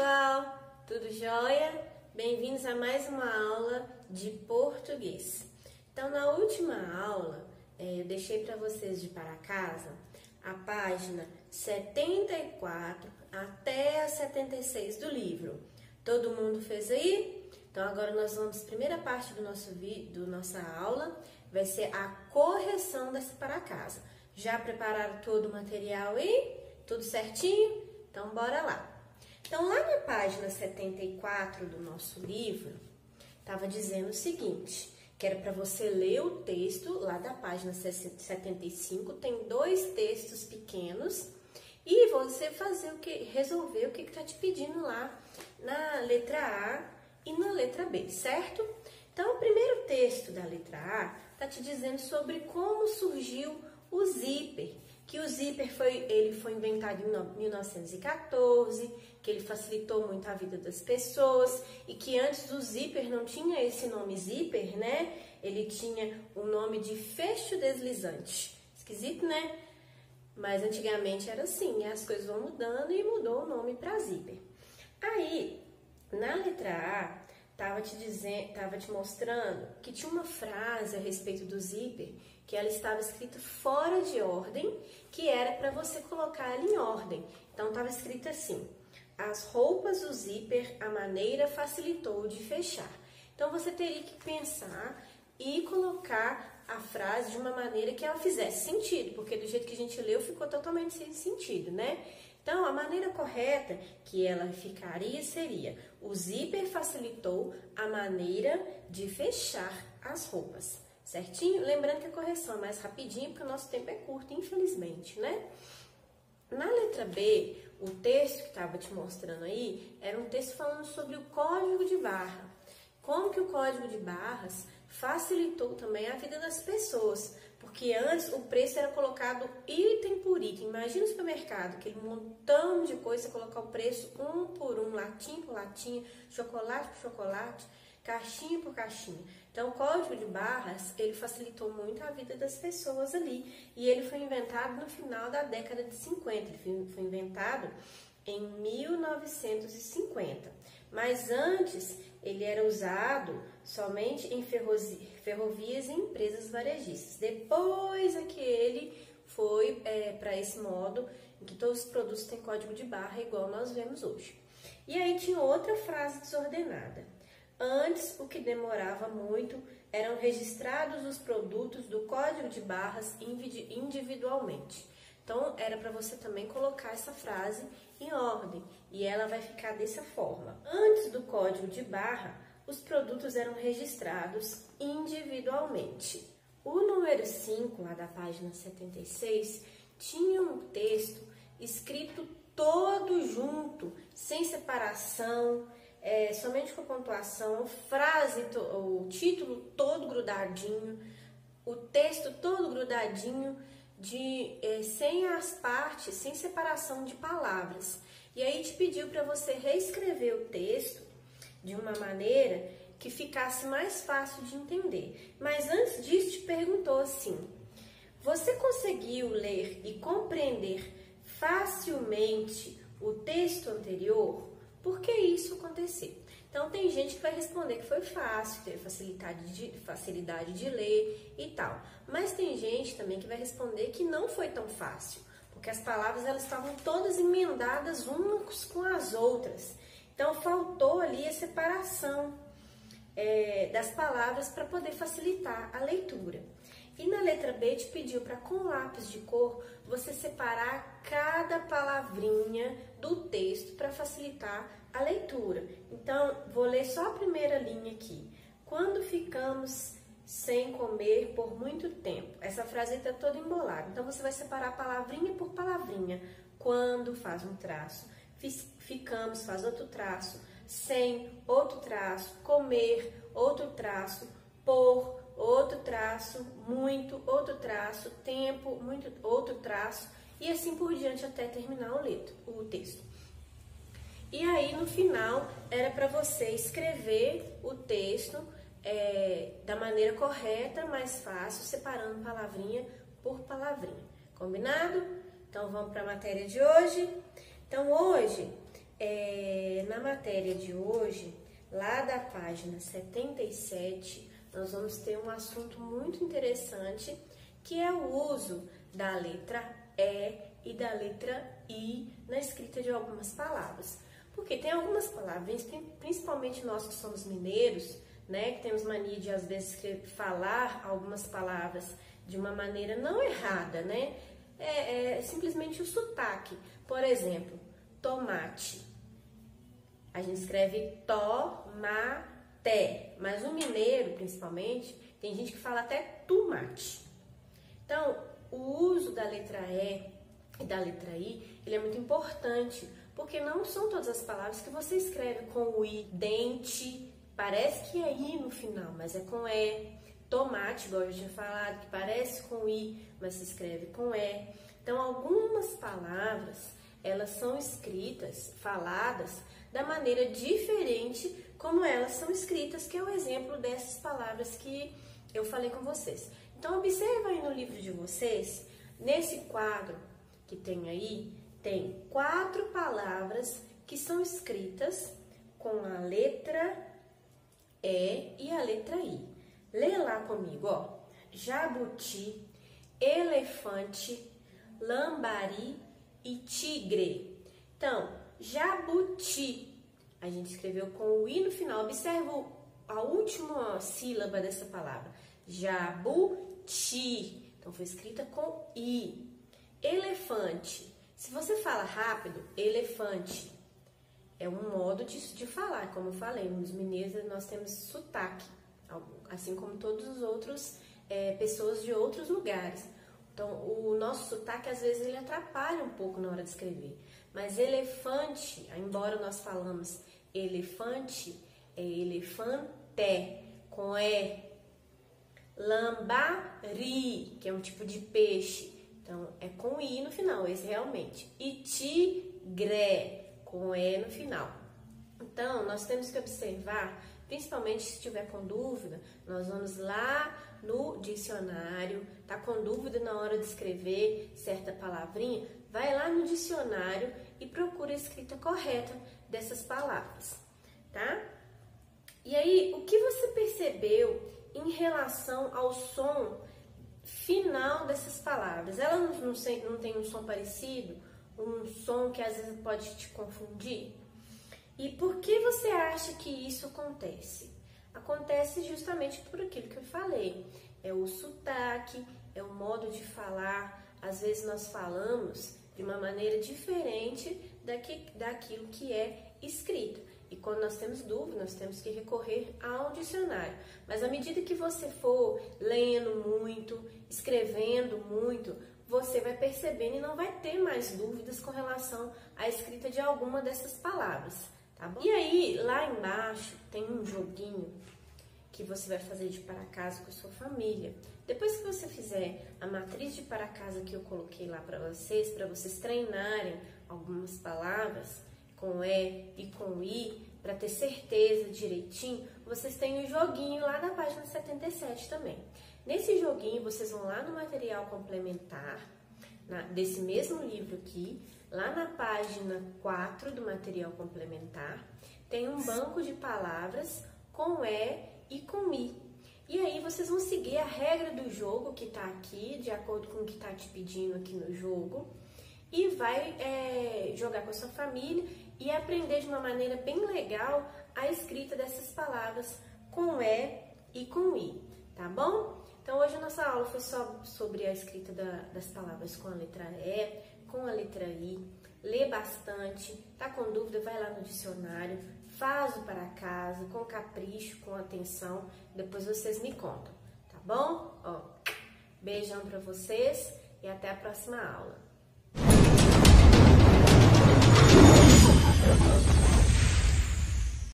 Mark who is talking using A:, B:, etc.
A: pessoal, tudo jóia? Bem-vindos a mais uma aula de português. Então, na última aula, é, eu deixei para vocês de para casa a página 74 até a 76 do livro. Todo mundo fez aí? Então, agora nós vamos, primeira parte do nosso vídeo, nossa aula, vai ser a correção dessa para casa. Já prepararam todo o material aí? Tudo certinho? Então, bora lá. Página 74 do nosso livro, estava dizendo o seguinte, que era para você ler o texto lá da página 75, tem dois textos pequenos, e você fazer o que, resolver o que está te pedindo lá na letra A e na letra B, certo? Então, o primeiro texto da letra A está te dizendo sobre como surgiu o zíper que o zíper foi, ele foi inventado em 1914, que ele facilitou muito a vida das pessoas e que antes do zíper não tinha esse nome zíper, né? Ele tinha o nome de fecho deslizante. Esquisito, né? Mas antigamente era assim, as coisas vão mudando e mudou o nome para zíper. Aí, na letra A, tava te dizendo, tava te mostrando que tinha uma frase a respeito do zíper que ela estava escrita fora de ordem, que era para você colocar ela em ordem. Então estava escrita assim: as roupas do zíper a maneira facilitou de fechar. Então você teria que pensar e colocar a frase de uma maneira que ela fizesse sentido, porque do jeito que a gente leu ficou totalmente sem sentido, né? Então, a maneira correta que ela ficaria seria: o zíper facilitou a maneira de fechar as roupas certinho? Lembrando que a correção é mais rapidinho, porque o nosso tempo é curto, infelizmente, né? Na letra B, o texto que estava te mostrando aí era um texto falando sobre o código de barra. Como que o código de barras facilitou também a vida das pessoas, porque antes o preço era colocado item por item. Imagina o supermercado, aquele montão de coisa, colocar o preço um por um, latim por latinha, chocolate por chocolate caixinha por caixinha. Então, o código de barras, ele facilitou muito a vida das pessoas ali. E ele foi inventado no final da década de 50. Ele foi inventado em 1950. Mas antes, ele era usado somente em ferrovias e empresas varejistas. Depois é que ele foi é, para esse modo em que todos os produtos têm código de barra, igual nós vemos hoje. E aí tinha outra frase desordenada. Antes, o que demorava muito eram registrados os produtos do código de barras individualmente. Então, era para você também colocar essa frase em ordem e ela vai ficar dessa forma. Antes do código de barra, os produtos eram registrados individualmente. O número 5, lá da página 76, tinha um texto escrito todo junto, sem separação, é, somente com pontuação, frase, o título todo grudadinho, o texto todo grudadinho, de, é, sem as partes, sem separação de palavras. E aí te pediu para você reescrever o texto de uma maneira que ficasse mais fácil de entender. Mas antes disso, te perguntou assim: você conseguiu ler e compreender facilmente o texto anterior? Por que isso aconteceu? Então tem gente que vai responder que foi fácil, teve facilidade de, facilidade de ler e tal. Mas tem gente também que vai responder que não foi tão fácil, porque as palavras elas estavam todas emendadas umas com as outras. Então faltou ali a separação é, das palavras para poder facilitar a leitura. E na letra B te pediu para com lápis de cor você separar cada palavrinha do texto para facilitar a leitura. Então, vou ler só a primeira linha aqui. Quando ficamos sem comer por muito tempo. Essa frase está toda embolada. Então, você vai separar palavrinha por palavrinha. Quando faz um traço, ficamos faz outro traço, sem outro traço, comer outro traço, por outro traço, muito, outro traço, tempo, muito, outro traço, e assim por diante até terminar o, leto, o texto. E aí no final era para você escrever o texto é, da maneira correta, mais fácil, separando palavrinha por palavrinha. Combinado? Então vamos para a matéria de hoje. Então hoje é, na matéria de hoje, lá da página 77, nós vamos ter um assunto muito interessante que é o uso da letra E e da letra I na escrita de algumas palavras. Porque tem algumas palavras, principalmente nós que somos mineiros, né, que temos mania de às vezes falar algumas palavras de uma maneira não errada, né? É, é simplesmente o sotaque. Por exemplo, tomate. A gente escreve tomate, mas o mineiro, principalmente, tem gente que fala até tomate. Então, o uso da letra E e da letra I, ele é muito importante, porque não são todas as palavras que você escreve com o I, dente, parece que é I no final, mas é com E. Tomate, igual eu tinha falado, que parece com I, mas se escreve com E. Então, algumas palavras, elas são escritas, faladas, da maneira diferente como elas são escritas, que é o exemplo dessas palavras que eu falei com vocês. Então, observa aí no livro de vocês, nesse quadro que tem aí, tem quatro palavras que são escritas com a letra E e a letra I. Lê lá comigo, ó. Jabuti, elefante, lambari e tigre. Então, jabuti, a gente escreveu com o i no final. Observa a última sílaba dessa palavra. Jabuti. Então, foi escrita com i. Elefante. Se você fala rápido, elefante. É um modo de, de falar, como eu falei. Nos mineiros nós temos sotaque, assim como todos os outros é, pessoas de outros lugares. Então, o nosso sotaque, às vezes, ele atrapalha um pouco na hora de escrever. Mas elefante, embora nós falamos elefante, é elefante, com E. Lambari, que é um tipo de peixe. Então, é com I no final, esse realmente. E tigre, com E no final. Então, nós temos que observar, principalmente se estiver com dúvida, nós vamos lá no dicionário, tá com dúvida na hora de escrever certa palavrinha, vai lá no dicionário e procura a escrita correta dessas palavras, tá? E aí, o que você percebeu em relação ao som final dessas palavras? Ela não, não, tem um som parecido? Um som que às vezes pode te confundir? E por que você acha que isso acontece? Acontece justamente por aquilo que eu falei. É o sotaque, é o modo de falar. Às vezes nós falamos de uma maneira diferente daqui, daquilo que é escrito. E quando nós temos dúvida, nós temos que recorrer ao dicionário. Mas à medida que você for lendo muito, escrevendo muito, você vai percebendo e não vai ter mais dúvidas com relação à escrita de alguma dessas palavras, tá bom? E aí, lá embaixo, tem um joguinho que você vai fazer de para casa com a sua família. Depois que você fizer a matriz de para casa que eu coloquei lá para vocês, para vocês treinarem algumas palavras com E e com I, para ter certeza direitinho, vocês têm o um joguinho lá da página 77 também. Nesse joguinho, vocês vão lá no material complementar, na, desse mesmo livro aqui, lá na página 4 do material complementar, tem um banco de palavras com E e com I. E aí vocês vão seguir a regra do jogo que está aqui, de acordo com o que está te pedindo aqui no jogo, e vai é, jogar com a sua família e aprender de uma maneira bem legal a escrita dessas palavras com E e com I, tá bom? Então hoje a nossa aula foi só sobre a escrita da, das palavras com a letra E, com a letra I. Lê bastante, tá com dúvida, vai lá no dicionário, faz o para casa, com capricho, com atenção, depois vocês me contam, tá bom? Ó, beijão para vocês e até a próxima aula.